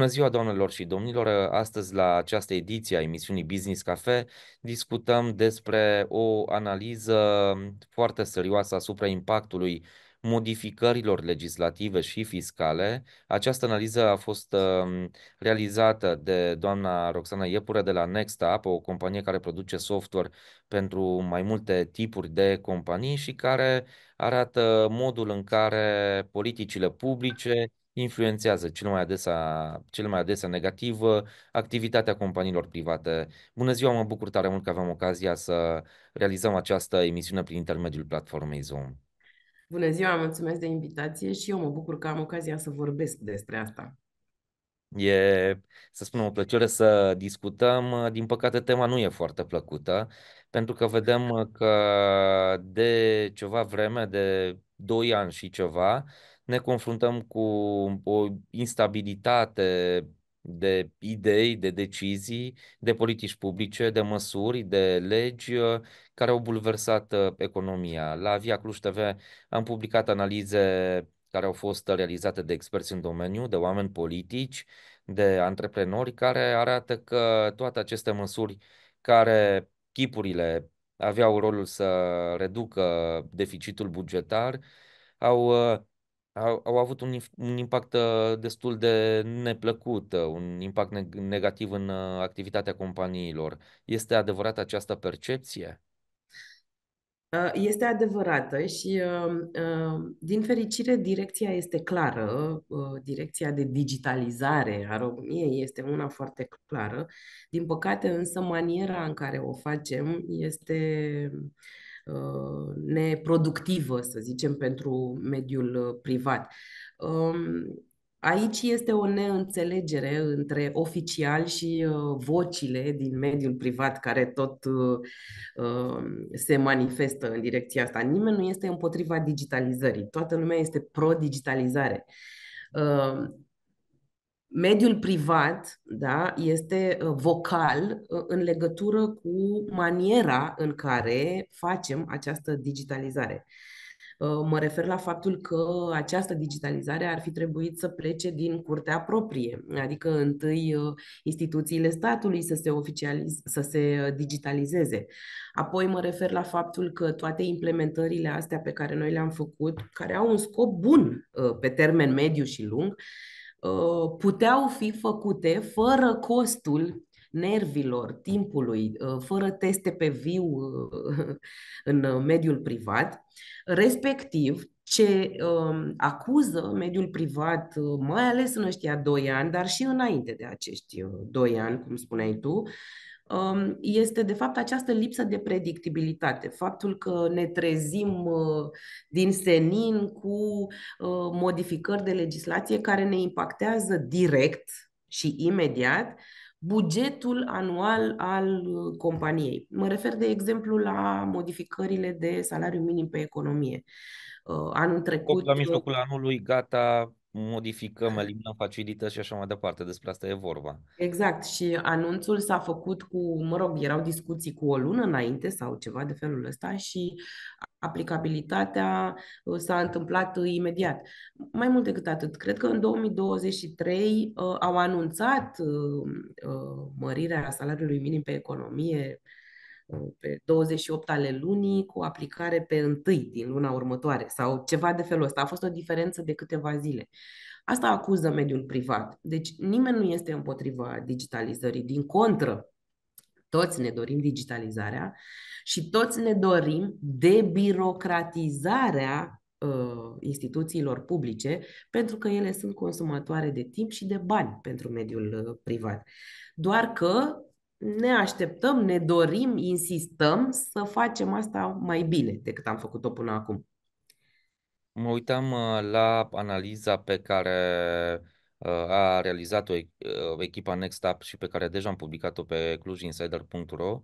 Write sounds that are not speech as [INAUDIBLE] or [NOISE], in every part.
Bună ziua, doamnelor și domnilor! Astăzi, la această ediție a emisiunii Business Cafe, discutăm despre o analiză foarte serioasă asupra impactului modificărilor legislative și fiscale. Această analiză a fost um, realizată de doamna Roxana Iepure de la NextUp, o companie care produce software pentru mai multe tipuri de companii și care arată modul în care politicile publice influențează cel mai adesea, cel mai adesea negativ activitatea companiilor private. Bună ziua, mă bucur tare mult că avem ocazia să realizăm această emisiune prin intermediul platformei Zoom. Bună ziua, mulțumesc de invitație și eu mă bucur că am ocazia să vorbesc despre asta. E, să spunem, o plăcere să discutăm. Din păcate, tema nu e foarte plăcută, pentru că vedem că de ceva vreme, de 2 ani și ceva, ne confruntăm cu o instabilitate de idei, de decizii, de politici publice, de măsuri, de legi uh, care au bulversat uh, economia. La Via Cluj TV am publicat analize care au fost realizate de experți în domeniu, de oameni politici, de antreprenori, care arată că toate aceste măsuri care chipurile aveau rolul să reducă deficitul bugetar, au uh, au, au avut un, un impact uh, destul de neplăcut, uh, un impact negativ în uh, activitatea companiilor. Este adevărată această percepție? Este adevărată și, din fericire, direcția este clară. Direcția de digitalizare a României este una foarte clară. Din păcate, însă, maniera în care o facem este Uh, neproductivă, să zicem, pentru mediul uh, privat. Um, aici este o neînțelegere între oficial și uh, vocile din mediul privat care tot se manifestă în direcția asta. Nimeni nu este împotriva digitalizării. Toată lumea este pro-digitalizare mediul privat da, este uh, vocal uh, în legătură cu maniera în care facem această digitalizare. Uh, mă refer la faptul că această digitalizare ar fi trebuit să plece din curtea proprie, adică întâi instituțiile statului să se, oficializ- să se digitalizeze. Apoi mă refer la faptul că toate implementările astea pe care noi le-am făcut, care au un scop bun pe termen mediu și lung, Uh, puteau fi făcute fără costul nervilor, timpului, uh, fără teste pe viu uh, [LAUGHS] în mediul privat, respectiv ce um, acuză mediul privat, mai ales în ăștia doi ani, dar și înainte de acești doi ani, cum spuneai tu, Um, este de fapt această lipsă de predictibilitate, faptul că ne trezim uh, din senin cu uh, modificări de legislație care ne impactează direct și imediat bugetul anual al uh, companiei. Mă refer, de exemplu, la modificările de salariu minim pe economie. Anul trecut... La mijlocul anului, gata, modificăm, eliminăm facilități și așa mai departe. Despre asta e vorba. Exact. Și anunțul s-a făcut cu, mă rog, erau discuții cu o lună înainte sau ceva de felul ăsta și aplicabilitatea uh, s-a întâmplat uh, imediat. Mai mult decât atât, cred că în 2023 uh, au anunțat uh, uh, mărirea salariului minim pe economie uh, pe 28 ale lunii cu aplicare pe 1 din luna următoare sau ceva de felul ăsta. A fost o diferență de câteva zile. Asta acuză mediul privat. Deci nimeni nu este împotriva digitalizării. Din contră, toți ne dorim digitalizarea și toți ne dorim debirocratizarea uh, instituțiilor publice pentru că ele sunt consumatoare de timp și de bani pentru mediul uh, privat. Doar că ne așteptăm, ne dorim, insistăm să facem asta mai bine decât am făcut-o până acum. Mă uitam uh, la analiza pe care uh, a realizat-o uh, echipa NextUp și pe care deja am publicat-o pe clujinsider.ro.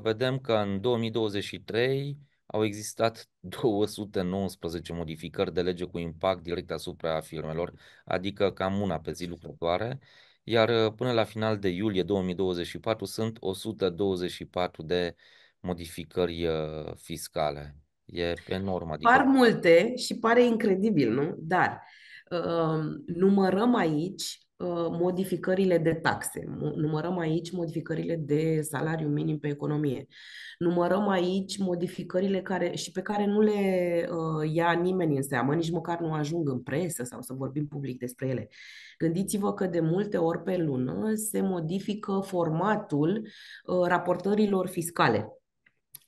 Vedem că în 2023 au existat [LAUGHS] 219 modificări de lege cu impact direct asupra firmelor, adică cam una pe zi lucrătoare, iar până la final de iulie 2024 sunt 124 de modificări fiscale. E enorm. Adică... Par multe și pare incredibil, nu? Dar uh, numărăm aici modificările de taxe, numărăm aici modificările de salariu minim pe economie, numărăm aici modificările care, și pe care nu le uh, ia nimeni în seamă, nici măcar nu ajung în presă sau să vorbim public despre ele. Gândiți-vă că de multe ori pe lună se modifică formatul uh, raportărilor fiscale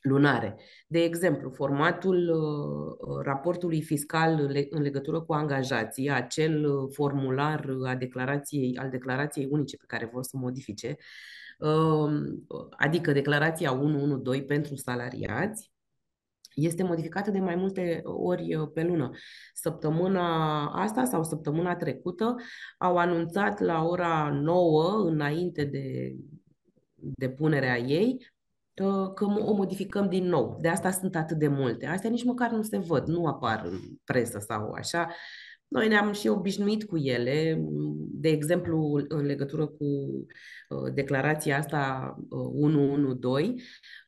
lunare. De exemplu, formatul uh, raportului fiscal în legătură cu angajații, acel uh, formular a declarației, al declarației unice pe care vor să modifice, uh, adică declarația 112 pentru salariați, este modificată de mai multe ori pe lună. Săptămâna asta sau săptămâna trecută au anunțat la ora 9, înainte de depunerea ei, că o modificăm din nou. De asta sunt atât de multe. Astea nici măcar nu se văd, nu apar în presă sau așa. Noi ne-am și obișnuit cu ele, de exemplu, în legătură cu uh, declarația asta 112,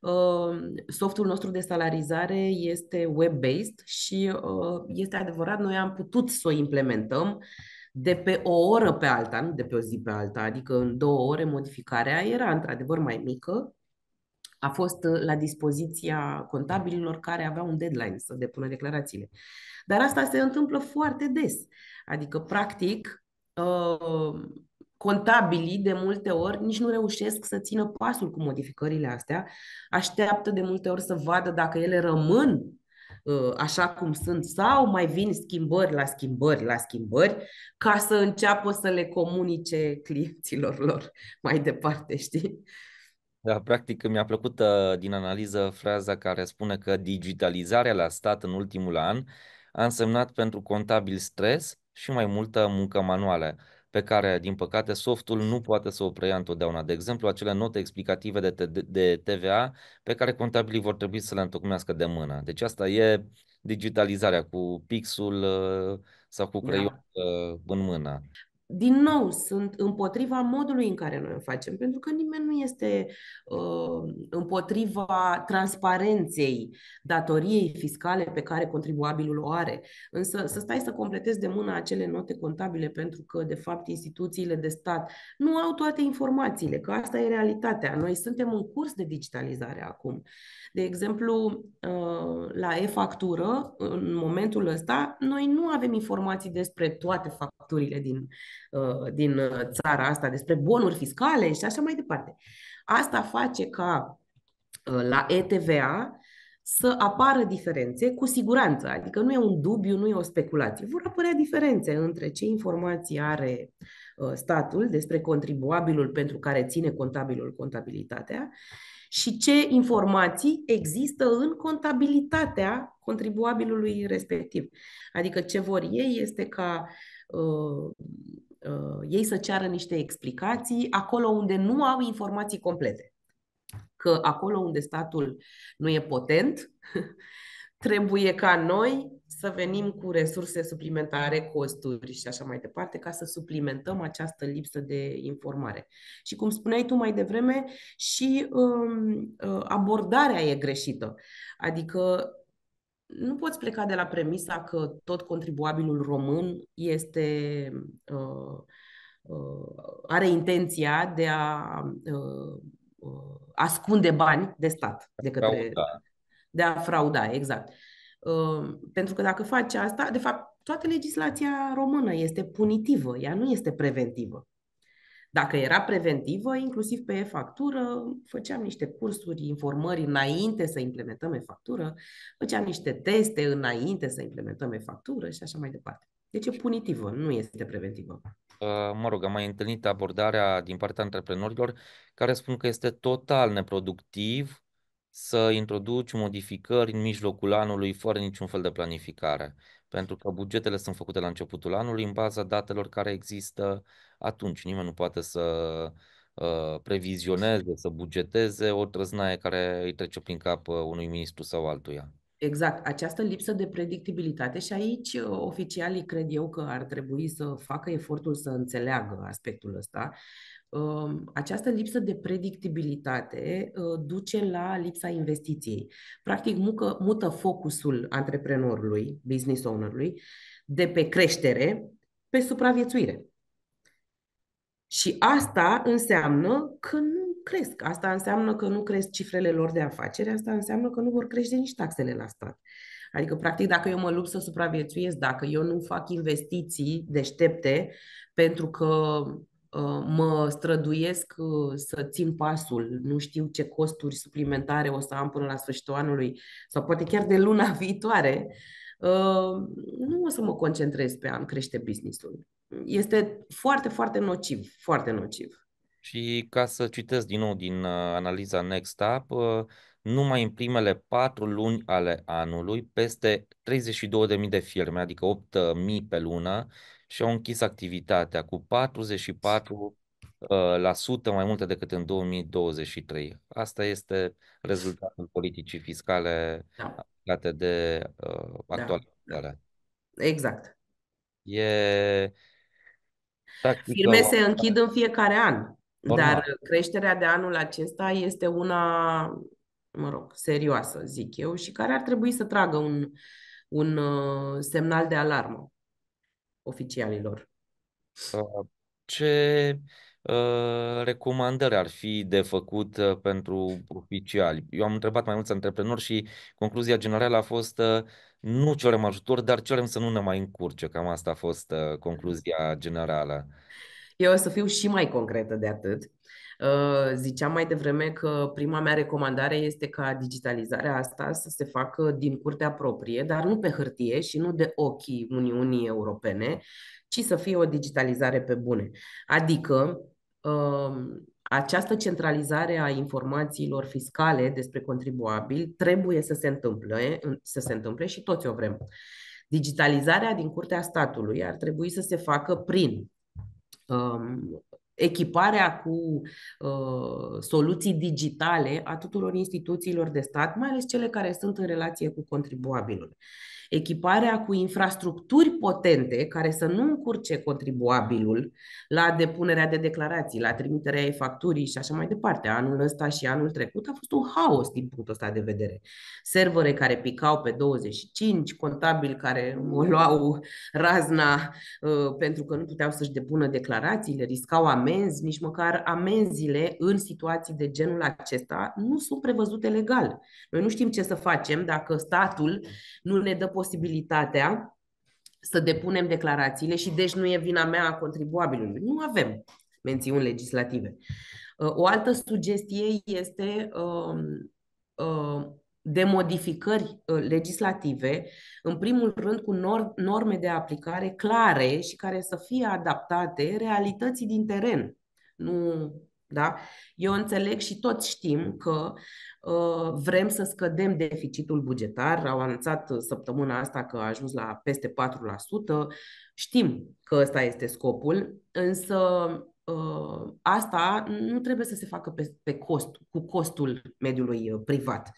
uh, uh, softul nostru de salarizare este web-based și este adevărat, noi am putut să o implementăm de pe o oră pe alta, nu de pe o zi pe alta, adică în două ore modificarea era într-adevăr mai mică, a fost uh, la dispoziția contabililor care aveau un deadline să depună declarațiile. Dar asta se întâmplă foarte des. Adică, practic, uh, contabilii de multe ori nici nu reușesc să țină pasul cu modificările astea, așteaptă de multe ori să vadă dacă ele rămân uh, așa cum sunt sau mai vin schimbări la schimbări la schimbări ca să înceapă să le comunice clienților lor mai departe, știi? Da, practic mi-a plăcut uh, din analiză fraza care spune că digitalizarea la stat în ultimul an a însemnat pentru contabil stres și mai multă muncă manuală, pe care, din păcate, softul nu poate să o preia întotdeauna. De exemplu, acele note explicative de, de TVA pe care contabilii vor trebui să le întocmească de mână. Deci asta e digitalizarea cu pixul uh, sau cu creion da. Uh, în mână din nou, sunt împotriva modului în care noi o facem, pentru că nimeni nu este uh, împotriva transparenței datoriei fiscale pe care contribuabilul o are. Însă să stai să completezi de mână acele note contabile pentru că, de fapt, instituțiile de stat nu au toate informațiile, că asta e realitatea. Noi suntem în curs de digitalizare acum. De exemplu, uh, la e-factură, în momentul ăsta, noi nu avem informații despre toate facturile din, uh, din țara asta, despre bonuri fiscale și așa mai departe. Asta face ca uh, la ETVA să apară diferențe cu siguranță, adică nu e un dubiu, nu e o speculație. Vor apărea diferențe între ce informații are statul despre contribuabilul pentru care ține contabilul contabilitatea și ce informații există în contabilitatea contribuabilului respectiv. Adică ce vor ei este ca uh, uh, ei să ceară niște explicații acolo unde nu au informații complete. Că acolo unde statul nu e potent, [LAUGHS] trebuie ca noi să venim cu resurse suplimentare, costuri și așa mai departe, ca să suplimentăm această lipsă de informare. Și cum spuneai tu mai devreme, și um, uh, abordarea e greșită. Adică nu poți pleca de la premisa că tot contribuabilul român este uh, uh, are intenția de a uh, uh, ascunde bani de stat, de către, frauda. de a frauda, exact. Ă, pentru că dacă faci asta, de fapt, toată legislația română este punitivă, ea nu este preventivă. Dacă era preventivă, inclusiv pe e-factură, făceam niște cursuri, informări înainte să implementăm e-factură, făceam niște teste înainte să implementăm e-factură și așa mai departe. Deci e punitivă, nu este preventivă. Mă rog, am mai întâlnit abordarea din partea antreprenorilor care spun că este total neproductiv să introduci modificări în mijlocul anului fără niciun fel de planificare, pentru că bugetele sunt făcute la începutul anului în baza datelor care există atunci. Nimeni nu poate să uh, previzioneze, să bugeteze o trăznaie care îi trece prin cap uh, unui ministru sau altuia. Exact, această lipsă de predictibilitate și aici uh, oficialii cred eu că ar trebui să facă efortul să înțeleagă aspectul ăsta Um, această lipsă de predictibilitate uh, duce la lipsa investiției. Practic, mucă, mută focusul antreprenorului, business ownerului, de pe creștere pe supraviețuire. Și asta înseamnă că nu cresc. Asta înseamnă că nu cresc cifrele lor de afaceri, asta înseamnă că nu vor crește nici taxele la stat. Adică, practic, dacă eu mă lupt să supraviețuiesc, dacă eu nu fac investiții deștepte, pentru că uh, mă străduiesc uh, să țin pasul, nu știu ce costuri suplimentare o să am până la sfârșitul anului sau poate chiar de luna [LAUGHS] viitoare, uh, nu o să mă concentrez pe a-mi crește business-ul. Este foarte, foarte nociv, foarte nociv. Și ca să citesc din nou din uh, analiza Next Up, uh, numai în primele patru luni ale anului, peste 32.000 de firme, adică 8.000 pe lună, și-au închis activitatea cu 44 uh, la sută mai multe decât în 2023. Asta este rezultatul politicii fiscale Da, aplicate de uh, da, actuala da. guvernare. Exact. E tactică Firme se închid în fiecare an, dar normal. creșterea de anul acesta este una, mă rog, serioasă, zic eu, și care ar trebui să tragă un, un uh, semnal de alarmă oficialilor. Uh, Ce uh, recomandări ar fi de făcut uh, pentru oficiali? Eu am întrebat mai mulți antreprenori și concluzia generală a fost uh, nu cerem ajutor, dar cerem să nu ne mai încurce. Cam asta a fost uh, concluzia generală. Eu o să fiu și mai concretă de atât. Uh, Ziceam mai devreme că prima mea recomandare este ca digitalizarea asta să se facă din curtea proprie, dar nu pe hârtie și nu de ochii Uniunii Europene, ci să fie o digitalizare pe bune. Adică um, această centralizare a informațiilor fiscale despre contribuabil trebuie să se întâmple, să se întâmple și toți o vrem. Digitalizarea din curtea statului ar trebui să se facă prin um, echiparea cu uh, soluții digitale a tuturor instituțiilor de stat, mai ales cele care sunt în relație cu contribuabilul. Echiparea cu infrastructuri potente care să nu încurce contribuabilul la depunerea de declarații, la trimiterea ei facturii și așa mai departe. Anul ăsta și anul trecut a fost un haos din punctul ăsta de vedere. Servere care picau pe 25, contabili care o luau razna uh, pentru că nu puteau să-și depună declarațiile, riscau amenzi, nici măcar amenziile în situații de genul acesta nu sunt prevăzute legal. Noi nu știm ce să facem dacă statul nu ne dă posibilitatea să depunem declarațiile și deci nu e vina mea a contribuabilului. Nu avem mențiuni legislative. Uh, o altă sugestie este um, uh, de modificări uh, legislative, în primul rând cu norme de aplicare clare și care să fie adaptate realității din teren. Nu, da? Eu înțeleg și toți știm că uh, vrem să scădem deficitul bugetar. Au anunțat săptămâna asta că a ajuns la peste 4%. Știm că ăsta este scopul, însă uh, asta nu trebuie să se facă pe, pe cost, cu costul mediului privat.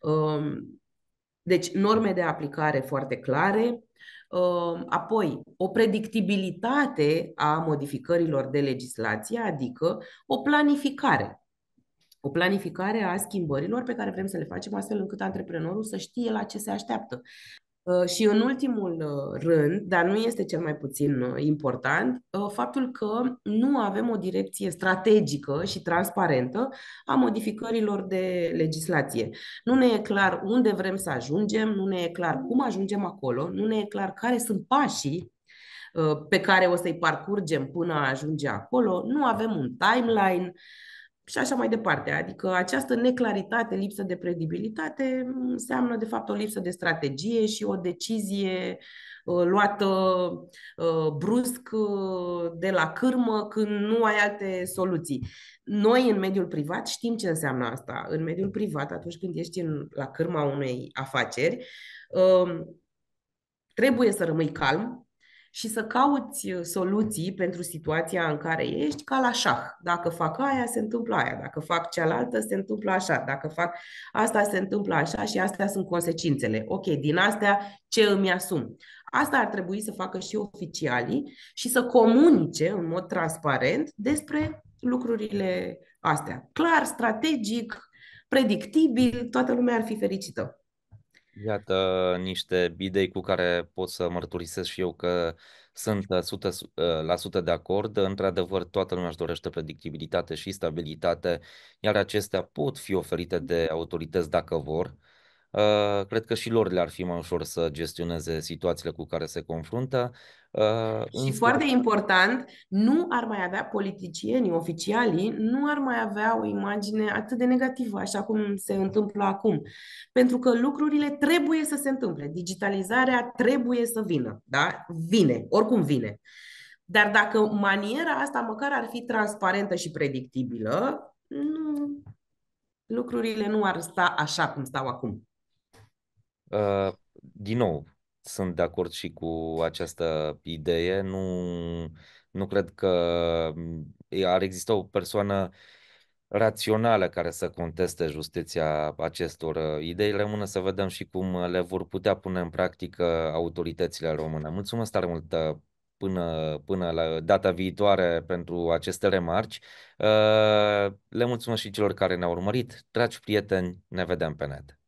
Um, deci, norme de aplicare foarte clare, um, apoi o predictibilitate a modificărilor de legislație, adică o planificare. O planificare a schimbărilor pe care vrem să le facem astfel încât antreprenorul să știe la ce se așteaptă. Uh, și în ultimul uh, rând, dar nu este cel mai puțin uh, important, faptul că nu avem o direcție strategică și transparentă a modificărilor de legislație. Nu ne e clar unde vrem să ajungem, nu ne e clar cum ajungem acolo, nu ne e clar care sunt pașii pe care o să-i parcurgem până a ajunge acolo, nu avem un timeline, și așa mai departe. Adică această neclaritate, lipsă de credibilitate înseamnă de fapt o lipsă de strategie și o decizie uh, luată uh, brusc uh, de la cârmă când nu ai alte soluții. Noi în mediul privat știm ce înseamnă asta. În mediul privat, atunci când ești în, la cârma unei afaceri, trebuie să rămâi calm, și să cauți uh, soluții pentru situația în care ești ca la șah. Dacă fac aia, se întâmplă aia. Dacă fac cealaltă, se întâmplă așa. Dacă fac asta, se întâmplă așa și astea sunt consecințele. Ok, din astea ce îmi asum? Asta ar trebui să facă și oficialii și să comunice în mod transparent despre lucrurile astea. Clar, strategic, predictibil, toată lumea ar fi fericită. Iată niște idei cu care pot să mărturisesc și eu că Sunt 100% de acord. Într-adevăr, toată lumea își dorește predictibilitate și stabilitate, iar acestea pot fi oferite de autorități dacă vor. Uh, cred că și lor le-ar fi mai ușor să gestioneze situațiile cu care se confruntă. Uh, și însă... foarte important, nu ar mai avea politicienii, oficialii, nu ar mai avea o imagine atât de negativă, așa cum se întâmplă acum. Pentru că lucrurile trebuie să se întâmple. Digitalizarea trebuie să vină. Da? Vine, oricum vine. Dar dacă maniera asta măcar ar fi transparentă și predictibilă, nu, lucrurile nu ar sta așa cum stau acum. Uh, din nou, sunt de acord și cu această idee. Nu, nu cred că ar exista o persoană rațională care să conteste justiția acestor uh, idei. Rămâne să vedem și cum le vor putea pune în practică autoritățile române. Mulțumesc tare mult uh, până, până la data viitoare pentru aceste remarci. Le mulțumesc și celor care ne-au urmărit. Dragi prieteni, ne vedem pe net.